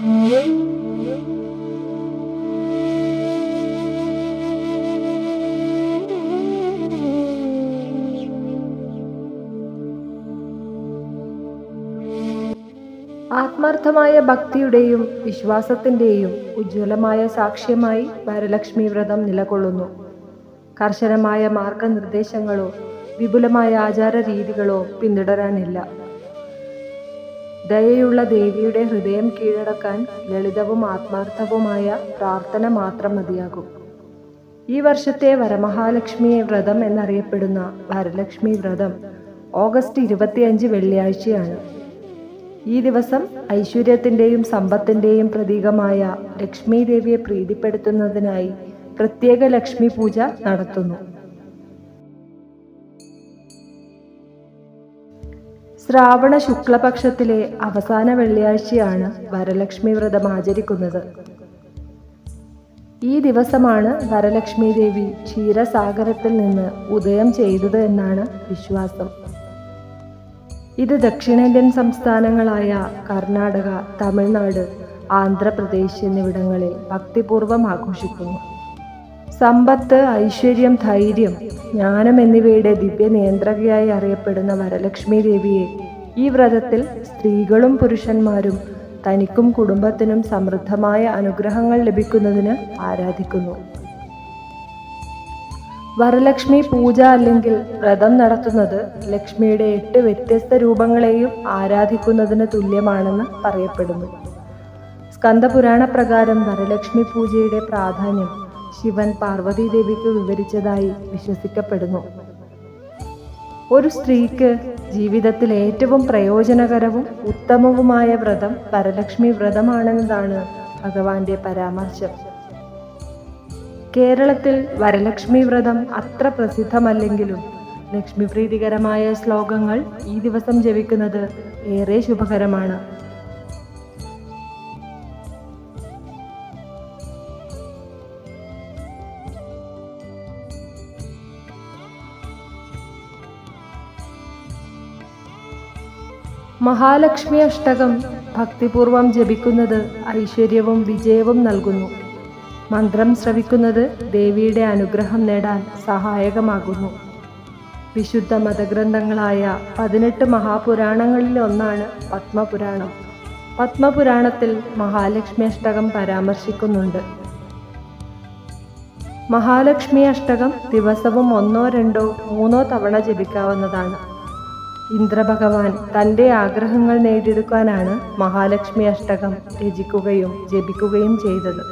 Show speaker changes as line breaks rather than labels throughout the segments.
ആത്മാർത്ഥമായ ഭക്തിയുടെയും വിശ്വാസത്തിന്റെയും ഉജ്ജ്വലമായ സാക്ഷ്യമായി വരലക്ഷ്മി വ്രതം നിലകൊള്ളുന്നു. കർശനമായ മാർഗനിർദ്ദേശങ്ങളോ വിപുലമായ ആചാര രീതികളോ പിന്തുടരാനില്ല. ദയയുള്ള ദേവിയുടെ ഹൃദയം കീഴടക്കാൻ ലളിതവും ആത്മാർത്ഥവുമായ പ്രാർത്ഥന മാത്രം മതിയാകും. ഈ വർഷത്തെ വരമഹാലക്ഷ്മി വ്രതം എന്നറിയപ്പെടുന്ന വരലക്ഷ്മി വ്രതം ഓഗസ്റ്റ് ഇരുപത്തിയഞ്ച് വെള്ളിയാഴ്ചയാണ്. ഈ ദിവസം ഐശ്വര്യത്തിന്റെയും സമ്പത്തിന്റെയും പ്രതീകമായ ലക്ഷ്മി ദേവിയെ പ്രീതിപ്പെടുത്തുന്നതിനായി പ്രത്യേക ലക്ഷ്മി പൂജ നടത്തുന്നു. ശ്രാവണ ശുക്ലപക്ഷത്തിലെ അവസാന വെള്ളിയാഴ്ചയാണ് വരലക്ഷ്മി വ്രതം ആചരിക്കുന്നത്. ഈ ദിവസമാണ് വരലക്ഷ്മി ദേവി ക്ഷീരസാഗരത്തിൽ നിന്ന് ഉദയം ചെയ്തത് എന്നാണ് വിശ്വാസം. ഇത് ദക്ഷിണേന്ത്യൻ സംസ്ഥാനങ്ങളായ കർണാടക തമിഴ്നാട് ആന്ധ്രാപ്രദേശ് എന്നിവിടങ്ങളിൽ ഭക്തിപൂർവം ആഘോഷിക്കുന്നു. സമ്പത്ത് ഐശ്വര്യം ധൈര്യം ജ്ഞാനം എന്നിവയുടെ ദിവ്യ നിയന്ത്രകയായി അറിയപ്പെടുന്ന വരലക്ഷ്മി ദേവിയെ ഈ വ്രതത്തിൽ സ്ത്രീകളും പുരുഷന്മാരും തനിക്കും കുടുംബത്തിനും സമൃദ്ധമായ അനുഗ്രഹങ്ങൾ ലഭിക്കുന്നതിന് ആരാധിക്കുന്നു. വരലക്ഷ്മി പൂജ അല്ലെങ്കിൽ വ്രതം നടത്തുന്നത് ലക്ഷ്മിയുടെ എട്ട് വ്യത്യസ്ത രൂപങ്ങളെയും ആരാധിക്കുന്നതിന് തുല്യമാണെന്ന് പറയപ്പെടുന്നു. സ്കന്ദപുരാണ പ്രകാരം വരലക്ഷ്മി പൂജയുടെ പ്രാധാന്യം ശിവൻ പാർവതി ദേവിക്ക് വിവരിച്ചതായി വിശ്വസിക്കപ്പെടുന്നു. ഒരു സ്ത്രീക്ക് ജീവിതത്തിൽ ഏറ്റവും പ്രയോജനകരവും ഉത്തമവുമായ വ്രതം വരലക്ഷ്മി വ്രതമാണെന്നതാണ് ഭഗവാന്റെ പരാമർശം. കേരളത്തിൽ വരലക്ഷ്മി വ്രതം അത്ര പ്രസിദ്ധമല്ലെങ്കിലും ലക്ഷ്മി പ്രീതികരമായ ശ്ലോകങ്ങൾ ഈ ദിവസം ജപിക്കുന്നത് ഏറെ ശുഭകരമാണ്. മഹാലക്ഷ്മി അഷ്ടകം ഭക്തിപൂർവം ജപിക്കുന്നത് ഐശ്വര്യവും വിജയവും നൽകുന്നു. മന്ത്രം ശ്രവിക്കുന്നത് ദേവിയുടെ അനുഗ്രഹം നേടാൻ സഹായകമാകുന്നു. വിശുദ്ധ മതഗ്രന്ഥങ്ങളായ പതിനെട്ട് മഹാപുരാണങ്ങളിൽ ഒന്നാണ് പത്മപുരാണം. പത്മപുരാണത്തിൽ മഹാലക്ഷ്മി അഷ്ടകം പരാമർശിക്കുന്നുണ്ട്. മഹാലക്ഷ്മി അഷ്ടകം ദിവസവും ഒന്നോ രണ്ടോ മൂന്നോ തവണ ജപിക്കാവുന്നതാണ്. ഇന്ദ്രഭഗവാൻ തന്റെ ആഗ്രഹങ്ങൾ നേടിയെടുക്കാനാണ് മഹാലക്ഷ്മി അഷ്ടകം രചിക്കുകയും ജപിക്കുകയും ചെയ്തത്.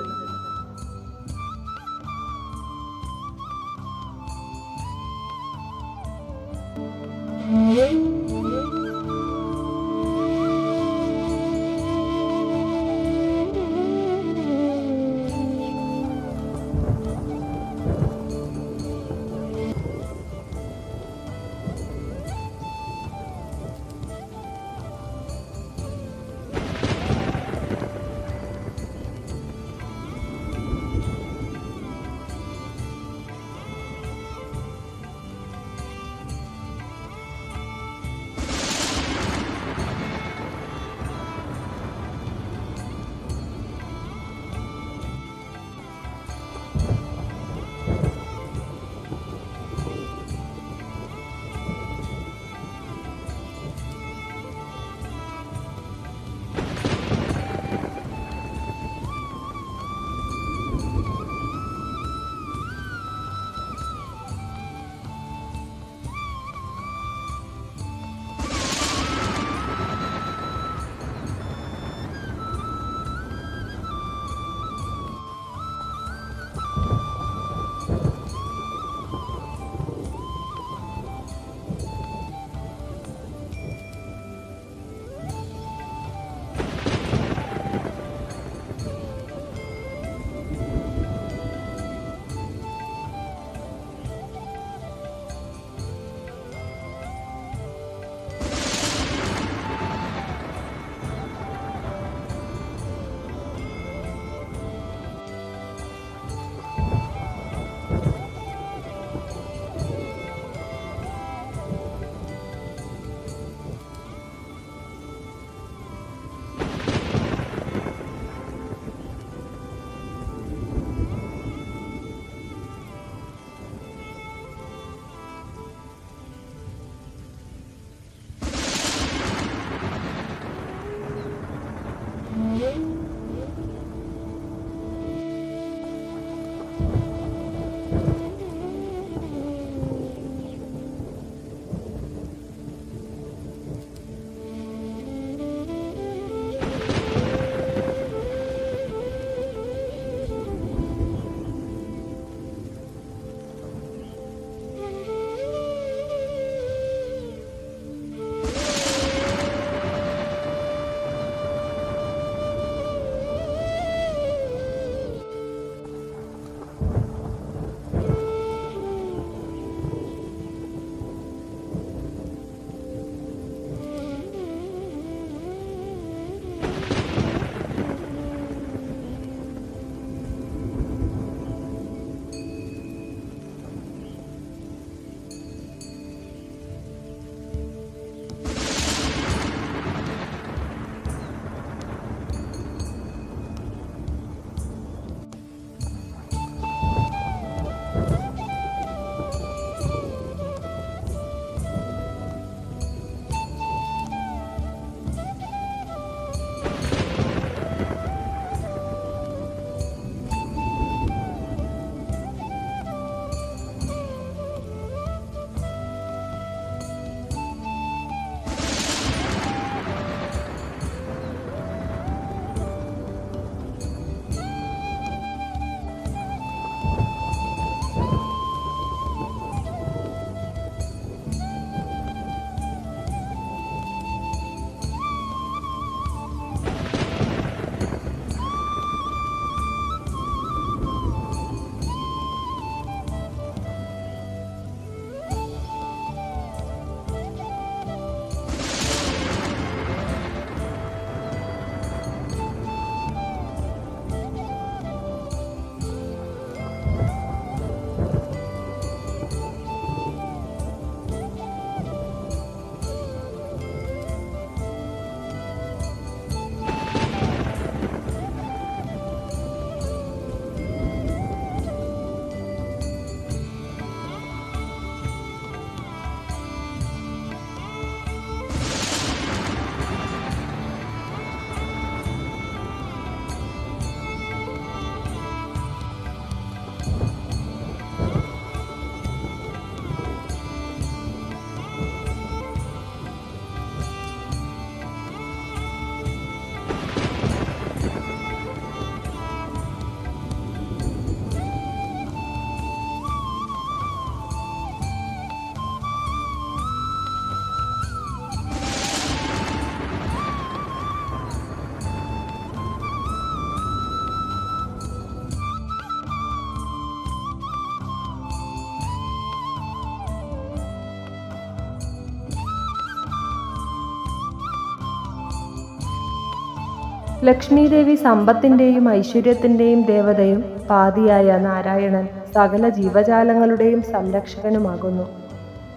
ലക്ഷ്മീദേവി സമ്പത്തിന്റെയും ഐശ്വര്യത്തിന്റെയും ദേവതയും പാതിയായ നാരായണൻ സകല ജീവജാലങ്ങളുടെയും സംരക്ഷകനുമാകുന്നു.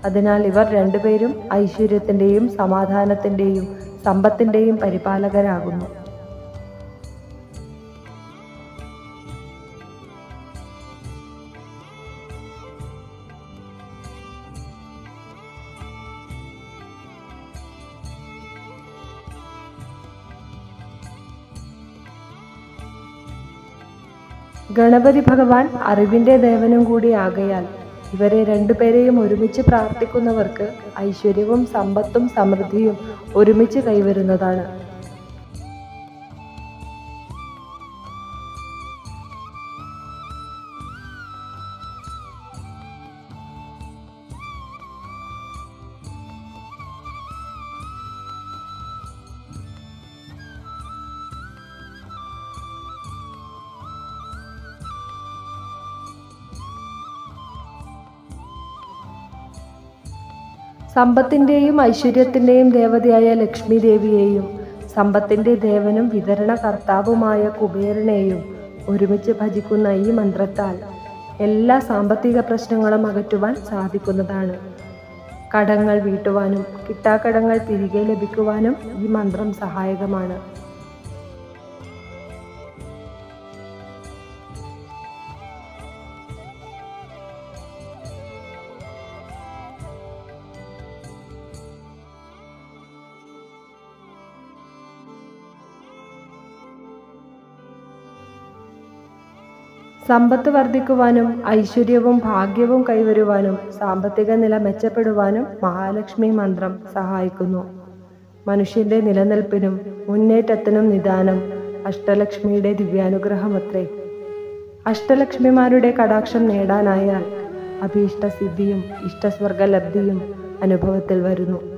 അതിനാൽ ഇവർ രണ്ടുപേരും ഐശ്വര്യത്തിന്റെയും സമാധാനത്തിന്റെയും സമ്പത്തിന്റെയും പരിപാലകരാകുന്നു. ഗണപതി ഭഗവാൻ അറിവിന്റെ ദേവനും കൂടി ആകയാൽ ഇവരെ രണ്ടുപേരെയും ഒരുമിച്ച് പ്രാർത്ഥിക്കുന്നവർക്ക് ഐശ്വര്യവും സമ്പത്തും സമൃദ്ധിയും ഒരുമിച്ച് കൈവരുന്നതാണ്. സമ്പത്തിന്റെയും ഐശ്വര്യത്തിന്റെയും ദേവതയായ ലക്ഷ്മി ദേവിയെയും സമ്പത്തിന്റെ ദേവനും വിതരണ കർത്താവുമായ കുബേരനെയും ഒരുമിച്ച് ഭജിക്കുന്ന ഈ മന്ത്രത്താൽ എല്ലാ സാമ്പത്തിക പ്രശ്നങ്ങളും അകറ്റുവാൻ സാധിക്കുന്നതാണ്. കടങ്ങൾ വീട്ടുവാനും കിട്ടാക്കടങ്ങൾ തിരികെ ലഭിക്കുവാനും ഈ മന്ത്രം സഹായകമാണ്. സമ്പത്ത് വർദ്ധിക്കുവാനും ഐശ്വര്യവും ഭാഗ്യവും കൈവരുവാനും സാമ്പത്തിക നില മെച്ചപ്പെടുവാനും മഹാലക്ഷ്മി മന്ത്രം സഹായിക്കുന്നു. മനുഷ്യന്റെ നിലനിൽപ്പിനും മുന്നേറ്റത്തിനും നിദാനം അഷ്ടലക്ഷ്മിയുടെ ദിവ്യാനുഗ്രഹമത്രേ. അഷ്ടലക്ഷ്മിമാരുടെ കടാക്ഷം നേടാനായാൽ അഭീഷ്ടസിദ്ധിയും ഇഷ്ടസ്വർഗലബ്ധിയും അനുഭവത്തിൽ വരുന്നു.